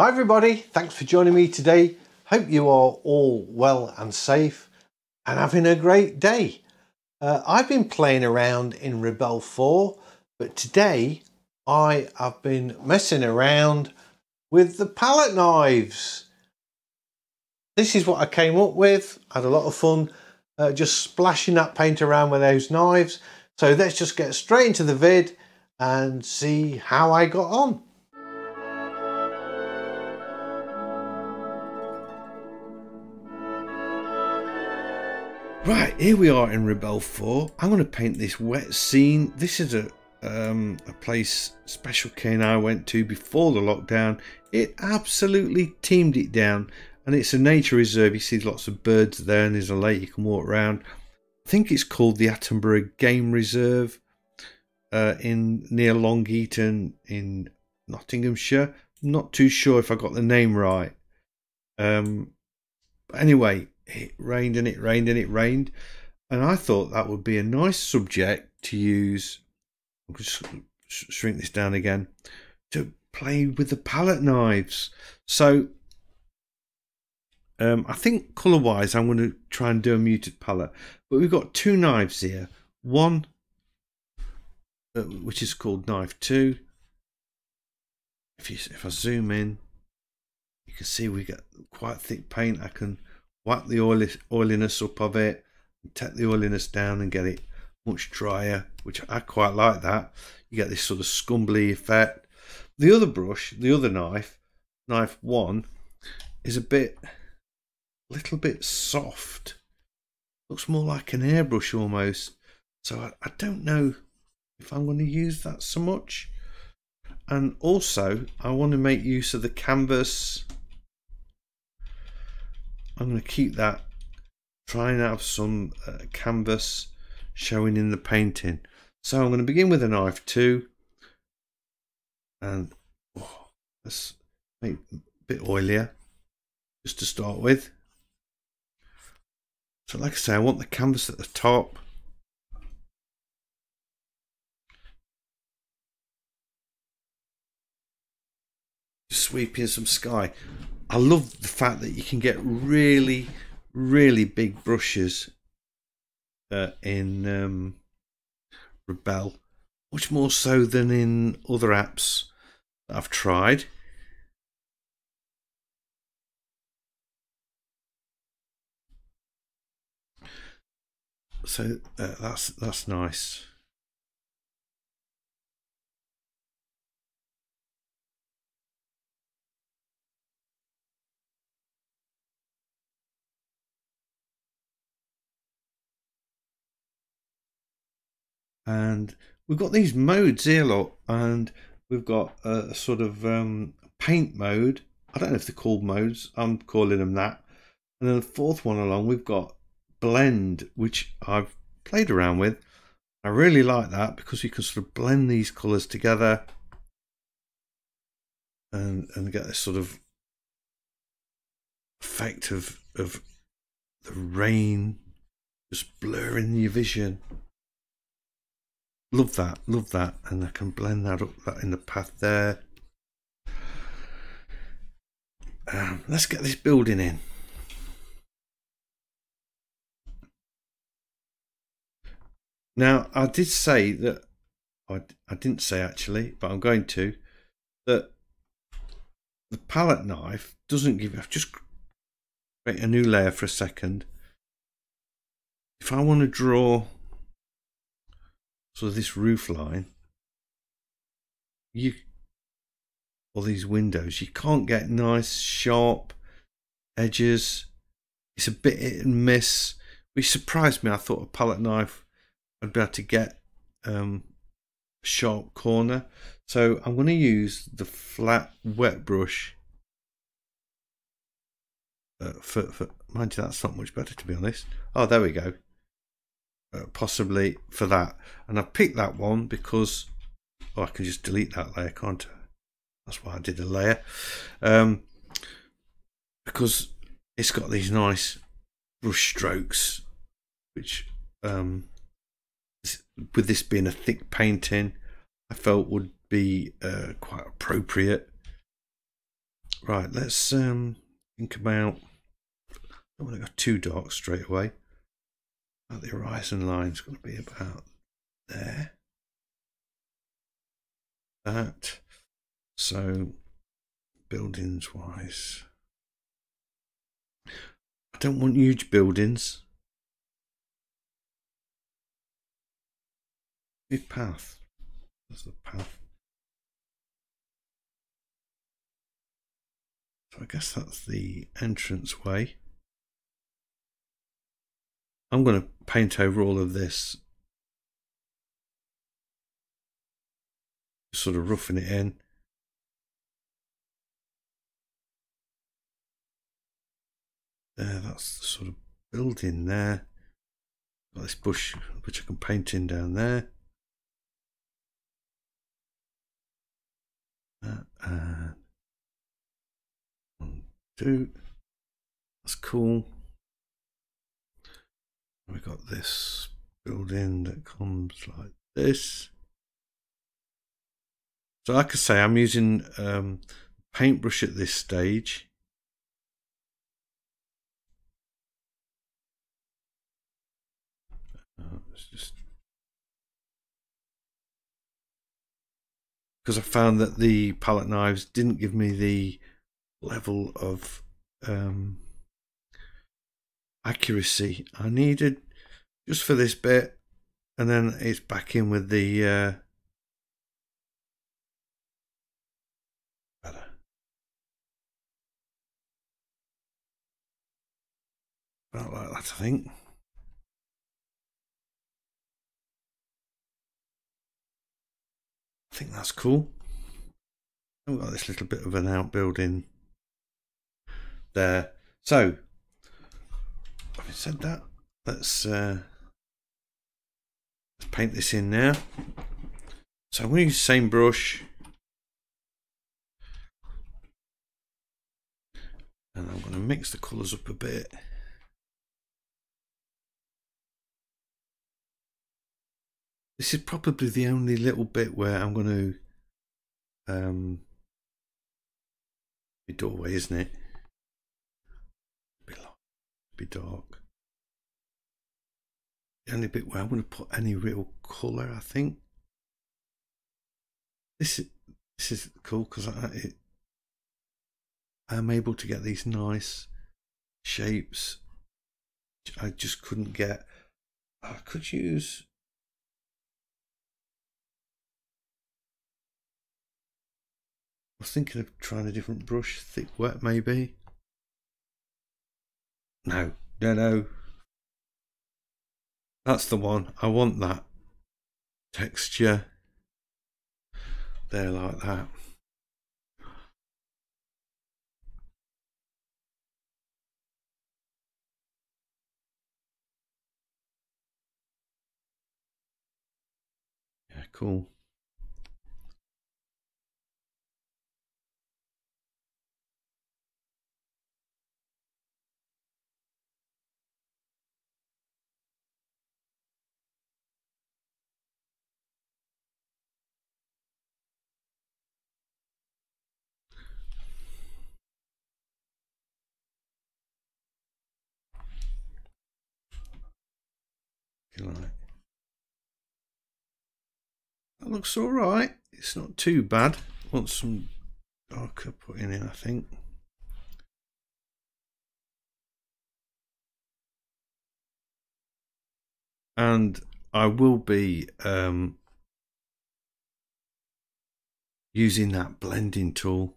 Hi everybody, thanks for joining me today. Hope you are all well and safe and having a great day. Uh, I've been playing around in Rebelle 4, but today I have been messing around with the palette knives. This is what I came up with. I had a lot of fun uh, just splashing that paint around with those knives. So let's just get straight into the vid and see how I got on. Right, here we are in Rebelle 4. I'm going to paint this wet scene. This is a um, a place Special K and I went to before the lockdown. It absolutely teemed it down and it's a nature reserve. You see lots of birds there and there's a lake you can walk around. I think it's called the Attenborough Game Reserve uh, in near Long Eaton in Nottinghamshire. I'm not too sure if I got the name right. Um, anyway, it rained and it rained and it rained. And I thought that would be a nice subject to use. I'll just shrink this down again to play with the palette knives. So um, I think colour wise, I'm going to try and do a muted palette. But we've got two knives here. One, uh, which is called knife two. If you if I zoom in, you can see we get quite thick paint. I can wipe the oil, oiliness up of it, and take the oiliness down and get it much drier, which I quite like that. You get this sort of scumbly effect. The other brush, the other knife, knife one, is a bit, little bit soft. Looks more like an airbrush almost. So I, I don't know if I'm going to use that so much. And also, I want to make use of the canvas I'm going to keep that, Trying have some uh, canvas showing in the painting. So I'm going to begin with a knife two. and oh, let's make a bit oilier just to start with. So like I say, I want the canvas at the top. Just sweeping some sky. I love the fact that you can get really, really big brushes uh, in um, Rebelle, much more so than in other apps that I've tried. So uh, that's that's nice. And we've got these modes here lot and we've got a, sort of um, paint mode. I don't know if they're called modes. I'm calling them that. And then the fourth one along we've got blend which I've played around with. I really like that because you can sort of blend these colors together and and get this sort of effect of of the rain just blurring your vision Love that, love that. And I can blend that up that in the path there. Um, let's get this building in. Now, I did say that, I, I didn't say actually, but I'm going to, that the palette knife doesn't give, I've just create a new layer for a second. If I want to draw so this roof line, you or these windows, you can't get nice sharp edges. It's a bit hit and miss, which surprised me. I thought a palette knife I'd be able to get um, a sharp corner. So I'm going to use the flat wet brush. Uh, for, for mind you, that's not much better to be honest. Oh, there we go. Uh, possibly for that. And I picked that one because oh, I can just delete that layer, can't I? That's why I did a layer. Um, because it's got these nice brush strokes, which um, with this being a thick painting, I felt would be uh, quite appropriate. Right, let's um, think about. I don't want to go too dark straight away. The horizon line's going to be about there. That. So, buildings wise, I don't want huge buildings. Big path. That's the path. So I guess that's the entrance way. I'm going to paint over all of this. Sort of roughing it in. There, that's the sort of building there. Got this bush which I can paint in down there. And one, two. That's cool. We got this building that comes like this. So like I say, I'm using um, paintbrush at this stage. Uh, because I found that the palette knives didn't give me the level of um, accuracy I needed just for this bit and then it's back in with the uh, better. About like that I think. I think that's cool. I've got this little bit of an outbuilding there. So, having said that, let's uh, let's paint this in now. So I'm going to use the same brush. And I'm going to mix the colours up a bit. This is probably the only little bit where I'm going to um, be doorway, isn't it? Be, dark. The only bit where I want to put any real colour, I think. This is this is cool because I I'm able to get these nice shapes. I just couldn't get. I could use I was thinking of trying a different brush, thick wet maybe. No, no, no. That's the one. I want that texture there like that. Yeah, cool. Like. That looks all right. It's not too bad. Want some darker putting in, I think. And I will be um, using that blending tool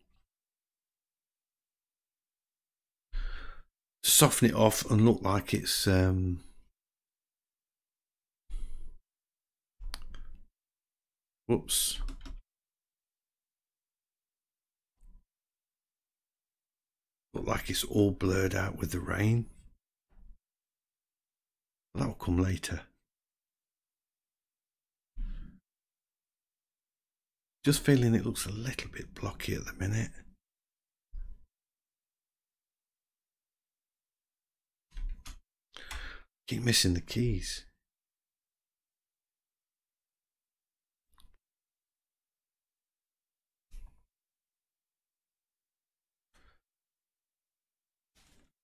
to soften it off and look like it's um, Whoops. Look like it's all blurred out with the rain. That'll come later. Just feeling it looks a little bit blocky at the minute. Keep missing the keys.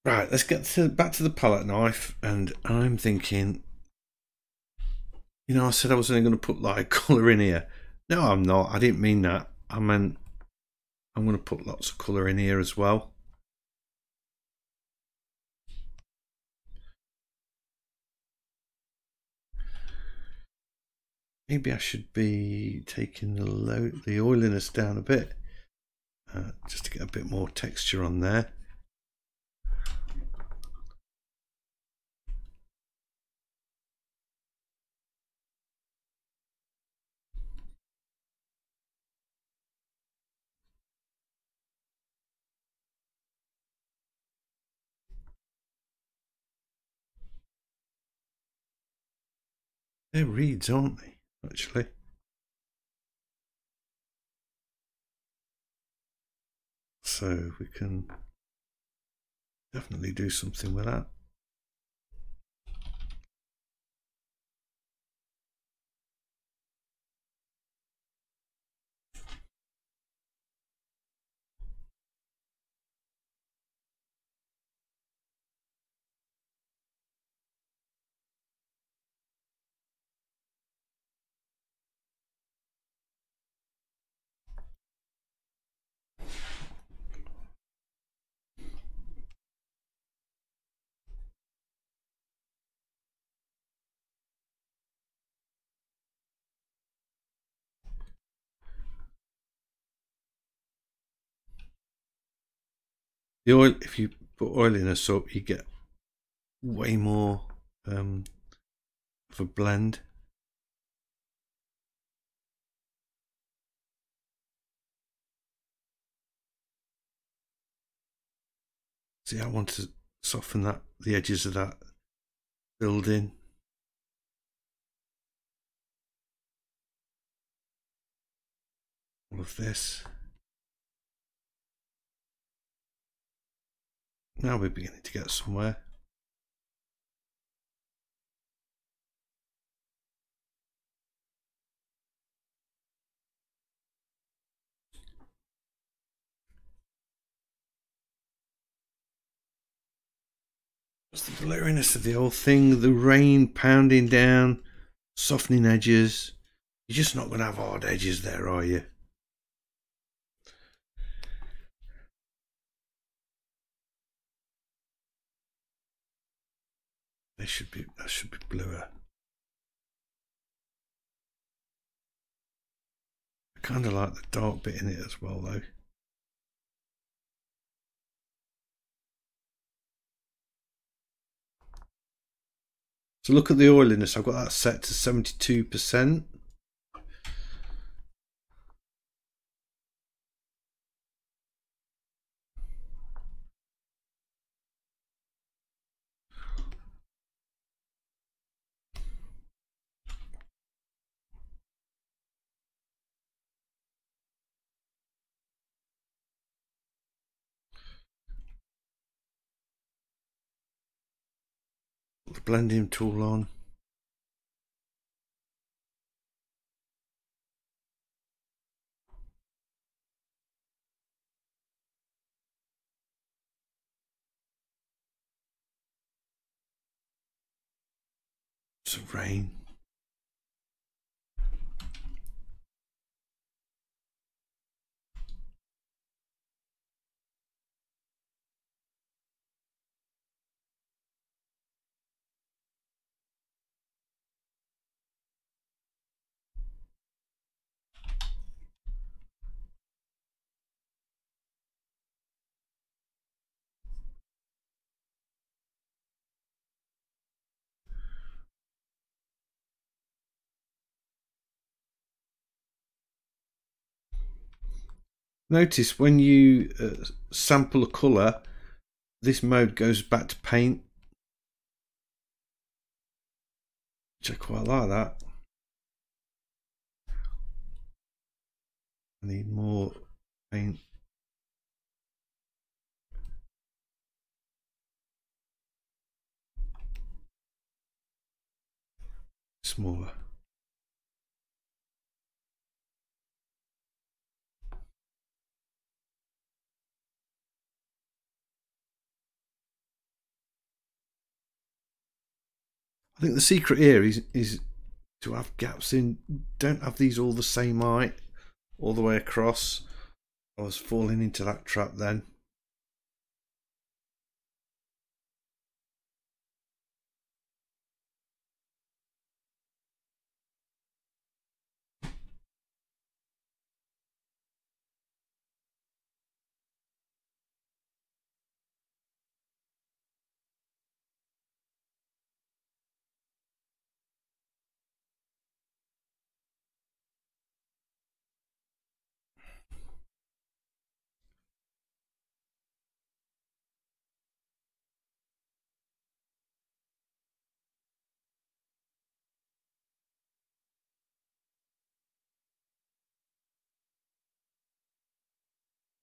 Right, let's get to back to the palette knife, and I'm thinking, you know, I said I was only going to put like colour in here. No, I'm not. I didn't mean that. I meant I'm going to put lots of colour in here as well. Maybe I should be taking the low, the oiliness down a bit, uh, just to get a bit more texture on there. They're reeds, aren't they? Actually. So we can definitely do something with that. The oil, if you put oil in a soap, you get way more um, of a blend. See, I want to soften that the edges of that building. All of this. Now we're beginning to get somewhere. Just the blurriness of the whole thing, the rain pounding down, softening edges. You're just not going to have hard edges there, are you? They should be that should be bluer. I kind of like the dark bit in it as well though. So look at the oiliness. I've got that set to 72%. Blending tool on. Some rain. Notice when you uh, sample a colour, this mode goes back to paint. Which I quite like that. I need more paint. Smaller. I think the secret here is is to have gaps in. Don't have these all the same height all the way across. I was falling into that trap then.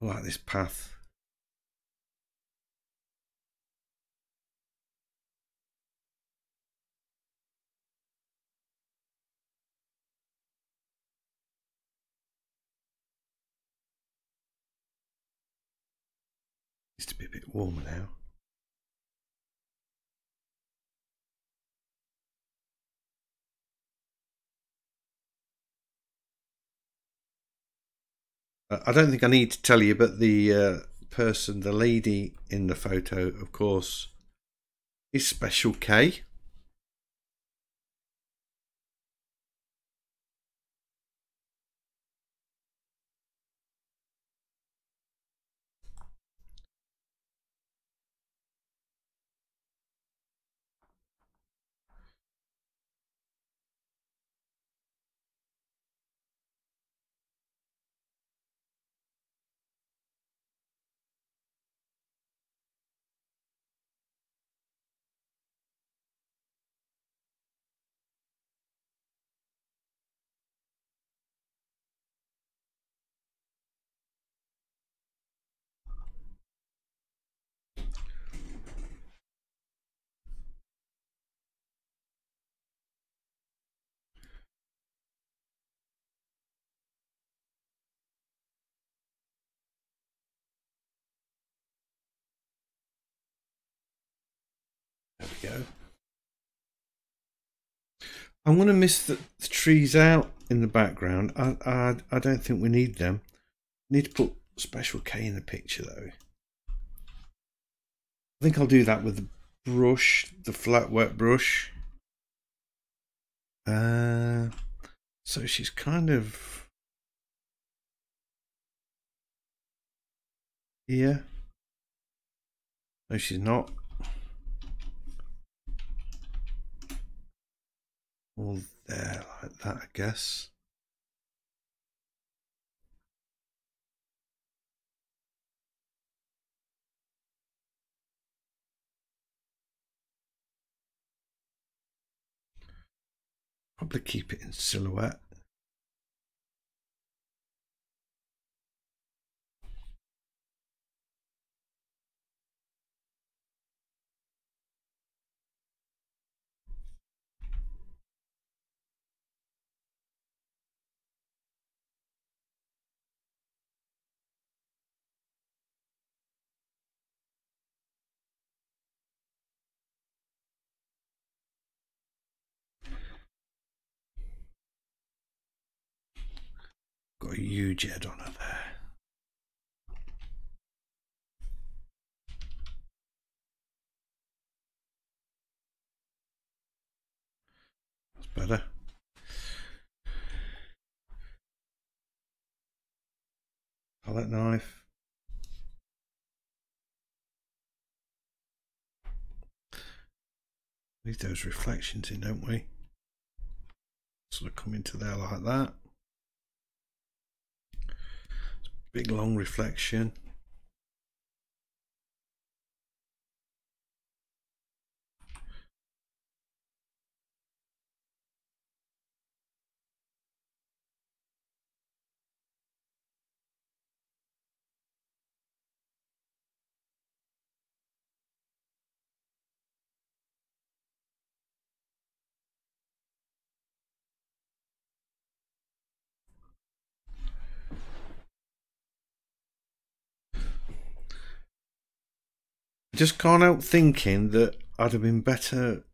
I like this path. Needs to be a bit warmer now. I don't think I need to tell you, but the uh, person, the lady in the photo, of course, is Special K. we go. I'm going to miss the, the, trees out in the background. I, I, I don't think we need them. need to put Special K in the picture though. I think I'll do that with the brush, the flat wet brush. Uh, so she's kind of here. No, she's not. All there like that, I guess. Probably keep it in silhouette. Got a huge head on her there. That's better. Palette knife. Leave those reflections in, don't we? Sort of come into there like that. Big long reflection. Just can't help thinking that I'd have been better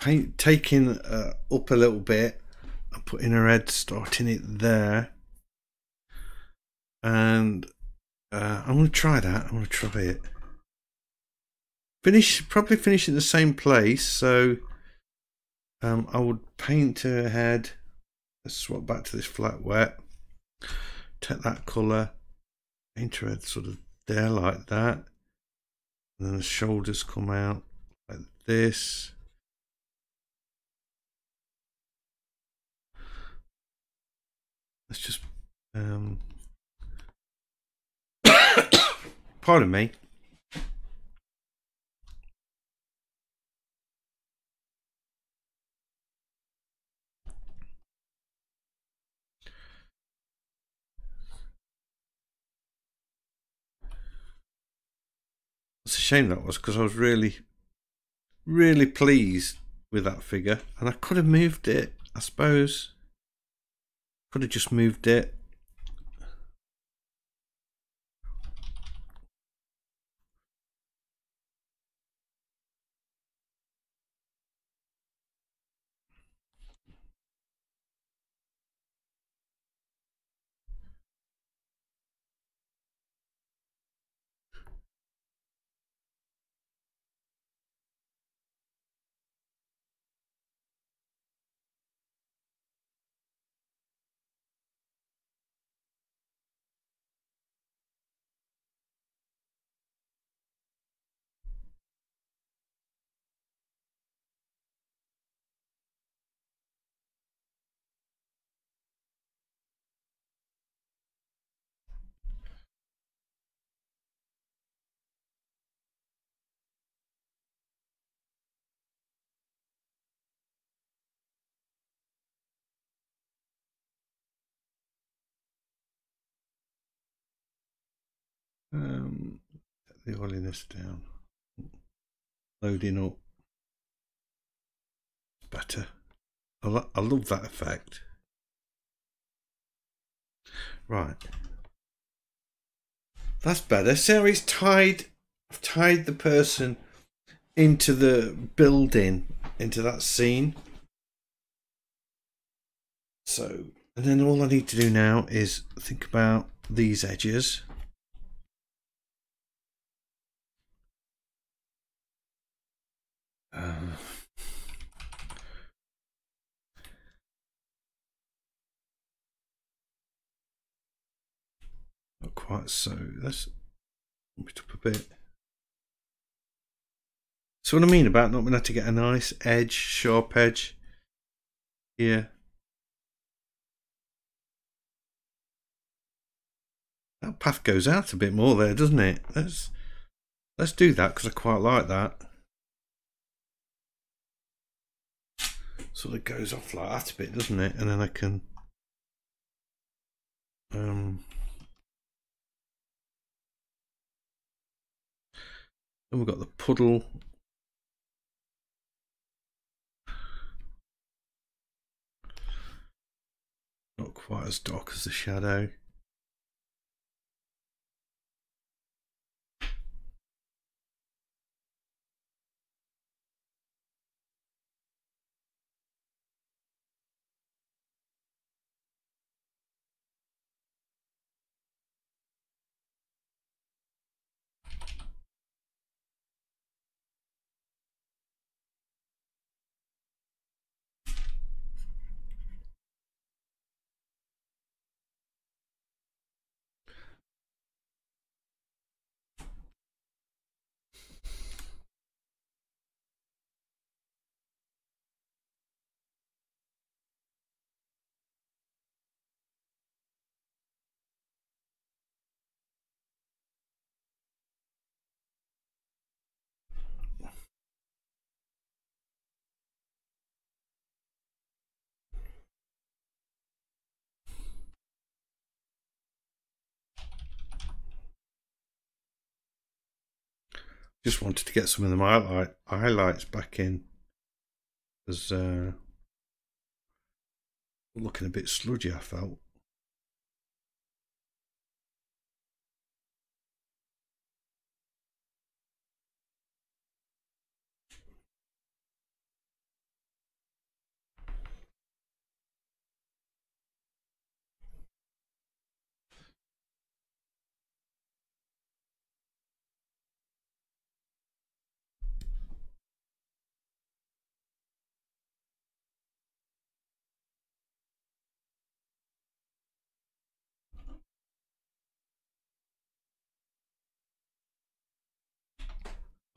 paint, taking uh, up a little bit and putting her head, starting it there. And uh, I'm going to try that. I'm going to try it. Finish, probably finish in the same place. So um, I would paint her head. Let's swap back to this flat wet. Take that colour, paint her head sort of there like that. And then the shoulders come out like this. Let's just um pardon me. Shame that was because I was really, really pleased with that figure, and I could have moved it. I suppose could have just moved it. Um, the oiliness down. Loading up. It's Better. I, lo I love that effect. Right. That's better. So it's tied. I've tied the person into the building, into that scene. So, and then all I need to do now is think about these edges. Uh, not quite so. Let's bump it up a bit. So what I mean about not being able to get a nice edge, sharp edge here. That path goes out a bit more there, doesn't it? Let's let's do that because I quite like that. Sort of goes off like that a bit, doesn't it? And then I can um then we've got the puddle not quite as dark as the shadow Just wanted to get some of the highlights back in. As uh, looking a bit sludgy, I felt.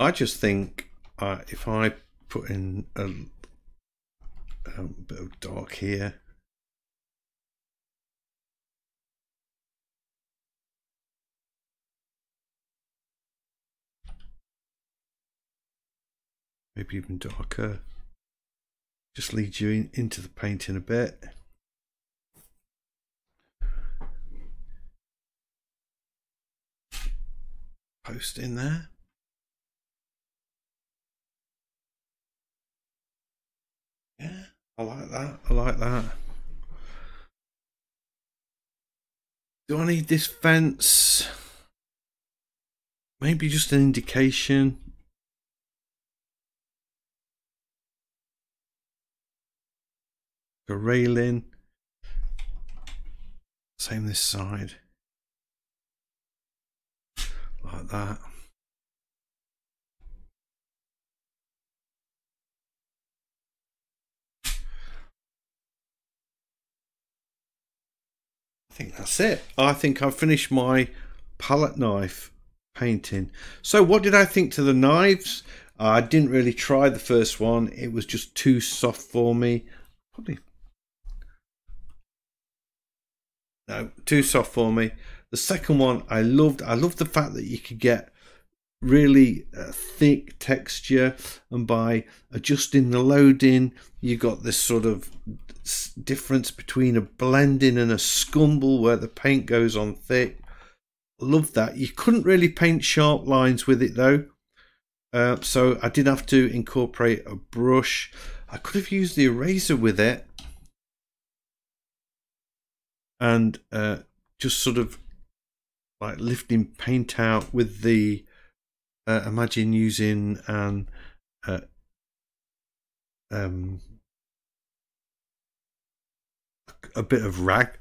I just think uh, if I put in a, a bit of dark here maybe even darker. Just leads you in, into the painting a bit. Post in there. Yeah, I like that. I like that. Do I need this fence? Maybe just an indication. a railing. Same this side. Like that. Think that's it. I think I've finished my palette knife painting. So what did I think to the knives? I didn't really try the first one. It was just too soft for me. Probably No, too soft for me. The second one I loved. I loved the fact that you could get really uh, thick texture and by adjusting the loading you got this sort of difference between a blending and a scumble where the paint goes on thick. Love that. You couldn't really paint sharp lines with it though. Uh, so I did have to incorporate a brush. I could have used the eraser with it. And uh, just sort of like lifting paint out with the uh, imagine using an uh, um, a bit of rag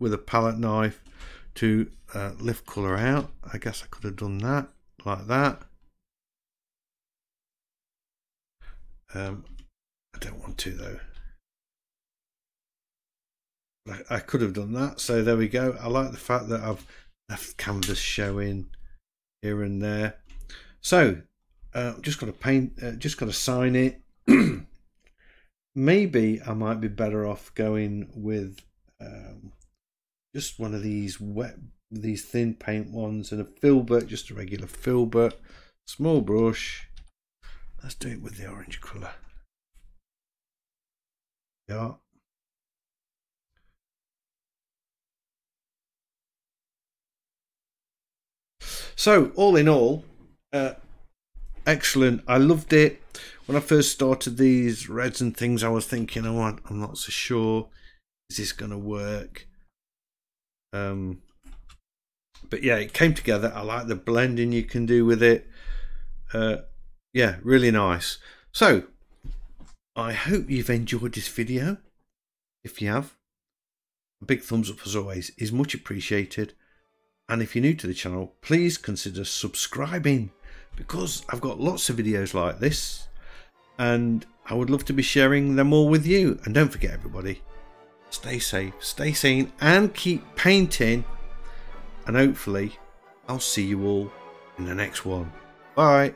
with a palette knife to uh, lift colour out. I guess I could have done that like that. Um, I don't want to though. I, could have done that. So there we go. I like the fact that I've left canvas showing here and there. So uh, just got to paint, uh, just got to sign it. Maybe I might be better off going with um, just one of these wet, these thin paint ones and a filbert, just a regular filbert, small brush. Let's do it with the orange colour. Yeah. So, all in all, uh, excellent. I loved it. When I first started these reds and things, I was thinking, oh, I'm not so sure. Is this going to work? Um, but yeah, it came together. I like the blending you can do with it. Uh, yeah, really nice. So, I hope you've enjoyed this video. If you have, a big thumbs up as always is much appreciated. And if you're new to the channel, please consider subscribing because I've got lots of videos like this and I would love to be sharing them all with you. And don't forget, everybody, stay safe, stay sane, and keep painting. And hopefully, I'll see you all in the next one. Bye.